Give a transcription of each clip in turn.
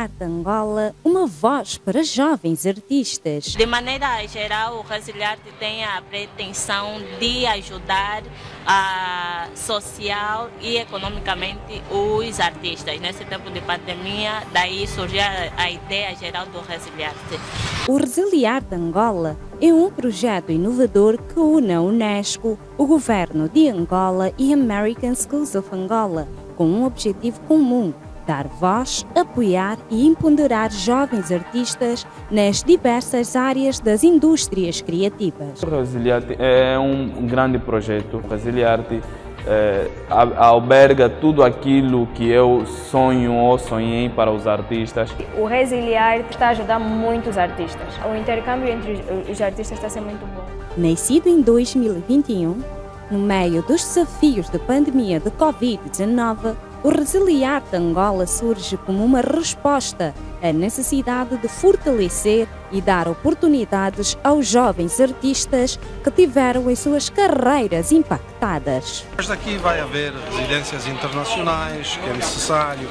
Resiliarte Angola, uma voz para jovens artistas. De maneira geral, o Resiliarte tem a pretensão de ajudar a social e economicamente os artistas. Nesse tempo de pandemia, daí surgiu a ideia geral do Resiliarte. O Resiliarte Angola é um projeto inovador que une a Unesco, o governo de Angola e American Schools of Angola, com um objetivo comum dar voz, apoiar e empoderar jovens artistas nas diversas áreas das indústrias criativas. O Resiliarte é um grande projeto. O Resiliarte é, alberga tudo aquilo que eu sonho ou sonhei para os artistas. O Resiliarte está a ajudar muitos artistas. O intercâmbio entre os artistas está a ser muito bom. Nascido em 2021, no meio dos desafios da pandemia de Covid-19, o Resiliarte Angola surge como uma resposta à necessidade de fortalecer e dar oportunidades aos jovens artistas que tiveram as suas carreiras impactadas. Mas aqui vai haver residências internacionais, que é necessário,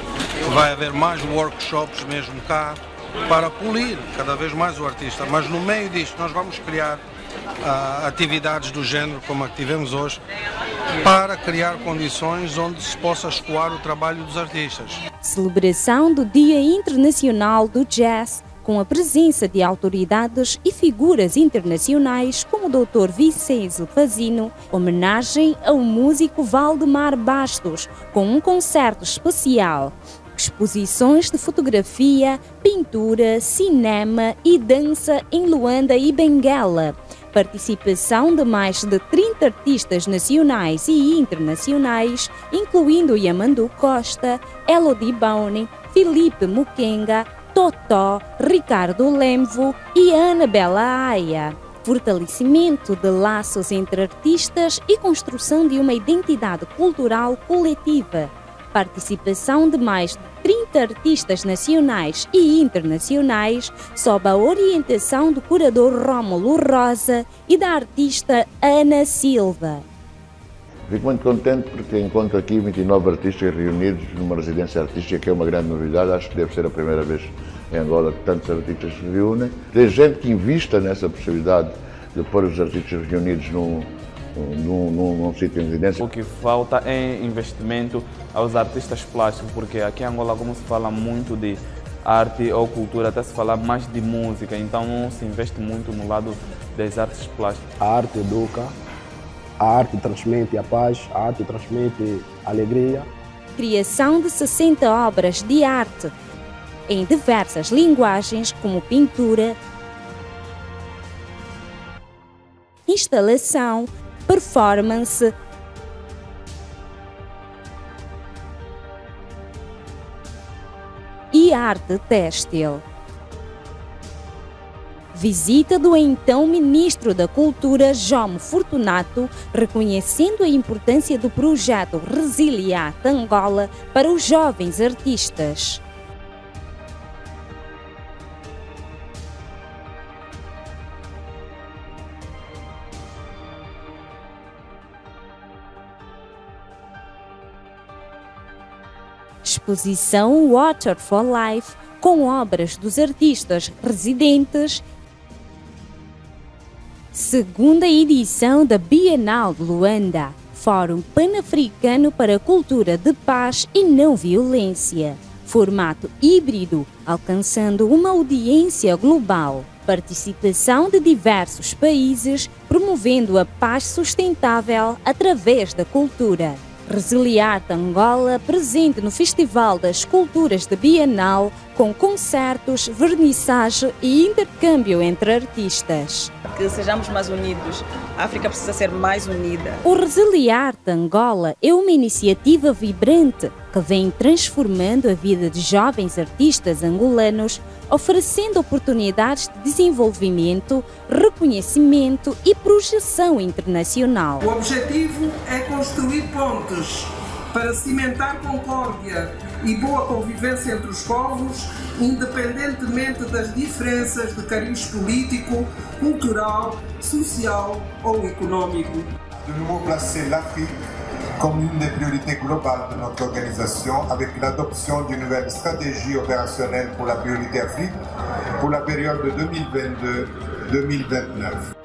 vai haver mais workshops mesmo cá, para polir cada vez mais o artista. Mas no meio disto nós vamos criar uh, atividades do género como a que tivemos hoje, para criar condições onde se possa escoar o trabalho dos artistas. Celebração do Dia Internacional do Jazz com a presença de autoridades e figuras internacionais como o Dr. Vicenzo Fazino, homenagem ao músico Valdemar Bastos, com um concerto especial. Exposições de fotografia, pintura, cinema e dança em Luanda e Benguela participação de mais de 30 artistas nacionais e internacionais, incluindo Yamandu Costa, Elodie Bowne, Felipe Mukenga, Totó, Ricardo Lemvo e Anabela Aia. Fortalecimento de laços entre artistas e construção de uma identidade cultural coletiva. Participação de mais de 30 artistas nacionais e internacionais, sob a orientação do curador Rómulo Rosa e da artista Ana Silva. Fico muito contente porque encontro aqui 29 artistas reunidos numa residência artística, que é uma grande novidade. Acho que deve ser a primeira vez em Angola que tantos artistas se reúnem. Tem gente que invista nessa possibilidade de pôr os artistas reunidos num, num, num, num sítio de residência. O que falta é investimento aos artistas plásticos, porque aqui em Angola, como se fala muito de arte ou cultura, até se fala mais de música, então não se investe muito no lado das artes plásticas. A arte educa, a arte transmite a paz, a arte transmite a alegria. Criação de 60 obras de arte em diversas linguagens, como pintura, instalação, performance, e arte têxtil. Visita do então Ministro da Cultura, João Fortunato, reconhecendo a importância do projeto Resiliat Angola para os jovens artistas. Exposição Water for Life, com obras dos artistas residentes. Segunda edição da Bienal de Luanda, Fórum Pan-Africano para a Cultura de Paz e Não Violência. Formato híbrido, alcançando uma audiência global. Participação de diversos países, promovendo a paz sustentável através da cultura. Resiliarte Angola, presente no Festival das Culturas de Bienal, com concertos, vernissage e intercâmbio entre artistas. Que sejamos mais unidos. A África precisa ser mais unida. O Resiliarte Angola é uma iniciativa vibrante que vem transformando a vida de jovens artistas angolanos, oferecendo oportunidades de desenvolvimento, reconhecimento e projeção internacional. O objetivo é construir pontes para cimentar concórdia e boa convivência entre os povos, independentemente das diferenças de cariz político, cultural, social ou econômico. Le nouveau place, l'Afrique comme une des priorités globales de notre organisation avec l'adoption d'une nouvelle stratégie opérationnelle pour la priorité Afrique pour la période de 2022-2029.